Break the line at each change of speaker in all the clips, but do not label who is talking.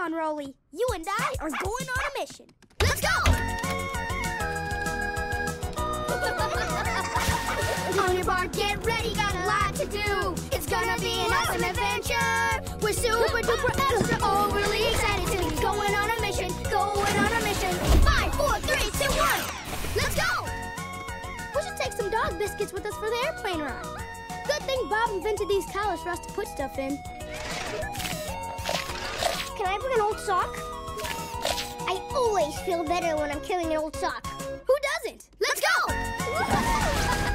on, Rolly. You and I are going on a mission.
Let's go! on your bar, get ready, got a lot to do. It's gonna be an awesome adventure. We're super duper extra overly excited to be going on a mission, going on a mission. Five, four, three, two, one. Let's go!
We should take some dog biscuits with us for the airplane ride. Good thing Bob invented these collars for us to put stuff in.
Can I bring an old sock? I always feel better when I'm carrying an old sock.
Who doesn't?
Let's go!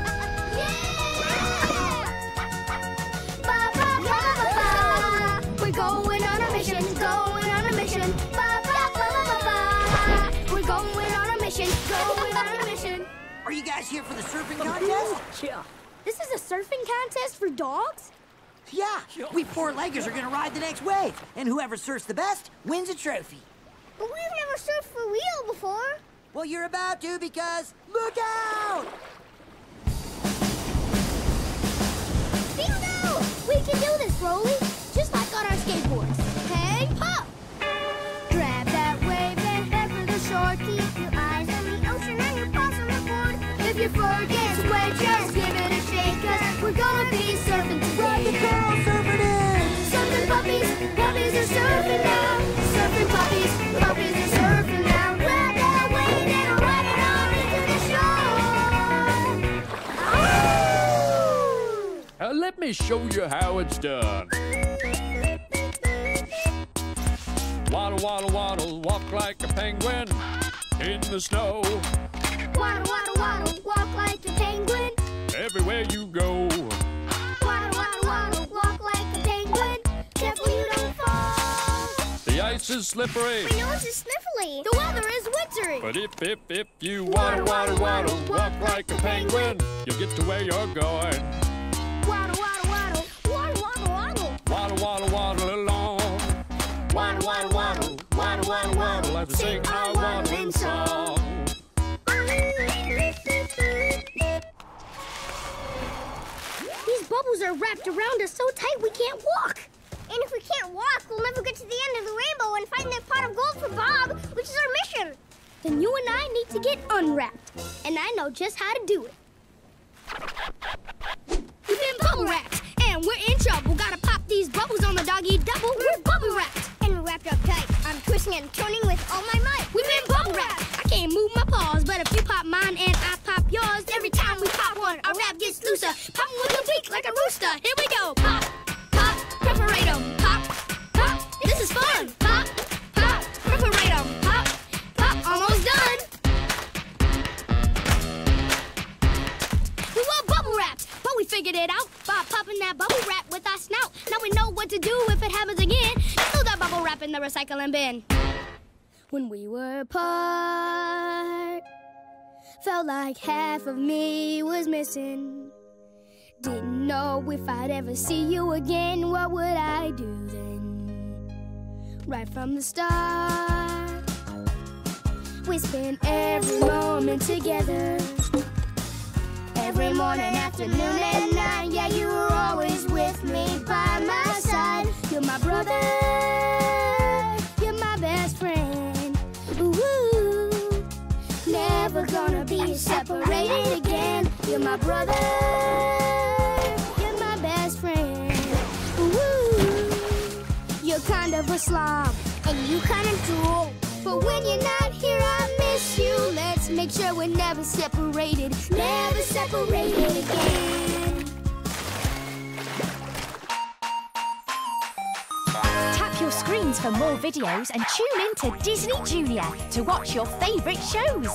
Ba, ba, ba, ba, ba. We're going on a mission, going on a mission. Ba, ba, ba, ba, ba, ba. We're going on a mission, going on a mission.
Are you guys here for the surfing contest?
Yeah. This is a surfing contest for dogs?
Yeah, we four-leggers are gonna ride the next wave, and whoever surfs the best wins a trophy.
But we've never surfed for real before.
Well, you're about to because look out!
Bingo! We can do this, Rolly. If your foot gets wet, just give it a shake. Cause we're gonna be surfing
Ride the
today.
girl, surfing in!
Surfing puppies, puppies are surfing now. Surfing puppies, puppies are surfing now. Grab that wave and ride it on into the shore. Ow!
Uh, let me show you how it's done. Waddle, waddle, waddle, walk like a penguin in the snow.
Waddle, waddle, waddle, walk like a penguin.
Everywhere you go.
Waddle, waddle, waddle, walk like a penguin. Careful you don't fall.
The ice is slippery.
My nose is sniffly.
The weather is wintry.
But if, if, if you waddle, waddle, waddle, walk like a penguin, you'll get to where you're going.
Bubbles are wrapped around us so tight we can't walk.
And if we can't walk, we'll never get to the end of the rainbow and find that pot of gold for Bob, which is our mission.
Then you and I need to get unwrapped. And I know just how to do it. We've been bubble wrapped, and we're in trouble. Gotta pop these bubbles on the doggy double. We're bubble wrapped.
And we're wrapped up tight. I'm twisting and turning with all my might.
We've been bubble wrapped. I can't move my paws, but if you pop mine and wrap looser. Pop with a beak like a rooster. Here we go. Pop, pop, perforate 'em. Pop, pop. This is fun. Pop, pop, perforate 'em. Pop, pop. Almost done. We were bubble wrapped, but we figured it out by popping that bubble wrap with our snout. Now we know what to do if it happens again. Let's throw that bubble wrap in the recycling bin. When we were apart, felt like half of me was missing. Didn't know if I'd ever see you again. What would I do then? Right from the start, we spent every moment together. Every morning, afternoon, and night, yeah, you were always with me by my side. You're my brother, you're my best friend. Ooh, never gonna be separated again. You're my brother, of
And you kind of drool.
but when you're not here, I miss you. Let's make sure we're never separated, never separated again.
Tap your screens for more videos and tune in to Disney Junior to watch your favourite shows.